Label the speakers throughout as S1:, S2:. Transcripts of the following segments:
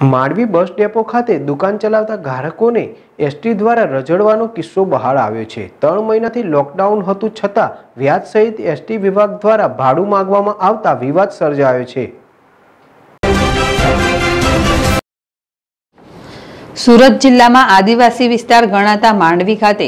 S1: Mandvi bus depot ખાતે દુકાન ચલાવતા ગ્રાહકોને એસટી દ્વારા રજડવાનો કિસ્સો બહાર આવ્યો છે. ત્રણ મહિનાથી લોકડાઉન હતું છતાં વ્યાજ સહિત એસટી વિભાગ દ્વારા ભાડું માગવામાં આવતા વિવાદ સર્જાયો છે.
S2: સુરત જિલ્લામાં આદિવાસી વિસ્તાર ગણાતા માંડવી ખાતે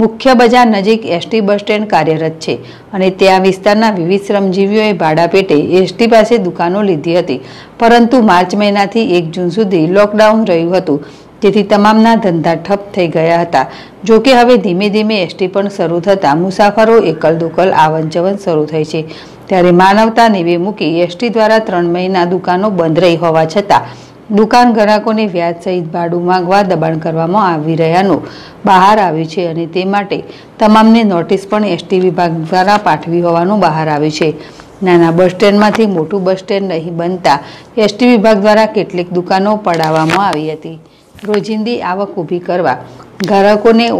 S2: મુખ્ય બજાર નજીક એસટી બસ સ્ટેન્ડ કાર્યરત છે અને ત્યાં વિસ્તારના વિવિધ શ્રમજીવીઓએ ભાડા પેટે એસટી પાસે દુકાનો લીધી હતી. પરંતુ માર્ચ મહિનાથી એક જૂન સુધી લોકડાઉન રહ્યું હતું. જેથી તમામના ધંધા ઠપ થઈ ગયા હતા. જોકે હવે ધીમે ધીમે એસટી પણ શરૂ થતાં મુસાફરો એકલ દુકલ આવન જવન શરૂ થઈ છે. ત્યારે માનવતા નેવે મૂકી એસટી દ્વારા ત્રણ મહિના દુકાનો બંધ રહી હોવા છતાં દુકાન ગ્રાહકોને વ્યાજ સહિત ભાડું માંગવા દબાણ કરવામાં આવી રહ્યાનું બહાર આવ્યું છે અને તે માટે તમામને નોટિસ પણ એસટી વિભાગ દ્વારા પાઠવી હોવાનું બહાર આવ્યું છે. નાના બસ સ્ટેન્ડમાંથી મોટું બસ સ્ટેન્ડ નહીં બનતા એસટી વિભાગ દ્વારા કેટલીક દુકાનો પડાવવામાં આવી હતી. રોજિંદી આવક ઊભી કરવા ગ્રાહકોને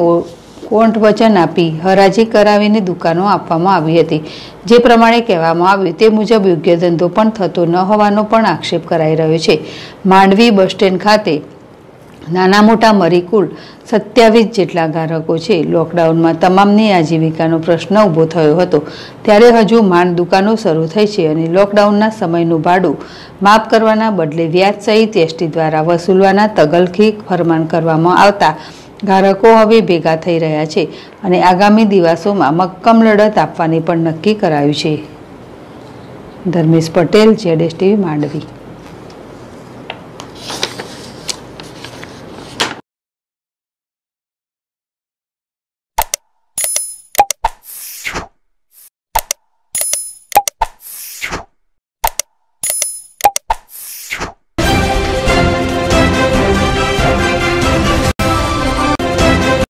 S2: કોર્ટ વચન આપી હરાજી કરાવીને દુકાનો આપવામાં આવી હતી. જે પ્રમાણે કહેવામાં આવ્યું તે મુજબ યોગ્ય ધંધો પણ થતો ન હોવાનો પણ આક્ષેપ કરાઈ રહ્યો છે. માંડવી બસ સ્ટેન્ડ ખાતે નાના મોટા મરી કુલ સત્યાવીસ જેટલા ગ્રાહકો છે. લોકડાઉનમાં તમામની આજીવિકાનો પ્રશ્ન ઊભો થયો હતો. ત્યારે હજુ માંડ દુકાનો શરૂ થઈ છે અને લોકડાઉનના સમયનું ભાડું માફ કરવાના બદલે વ્યાજ સહિત એસટી દ્વારા વસૂલવાના તગલખી ફરમાન કરવામાં આવતા ગ્રાહકો હવે ભેગા થઈ રહ્યા છે અને આગામી દિવસોમાં મક્કમ લડત આપવાની પણ નક્કી કરાયું છે. ધર્મેશ પટેલ જેડેશ ટીવી, માંડવી.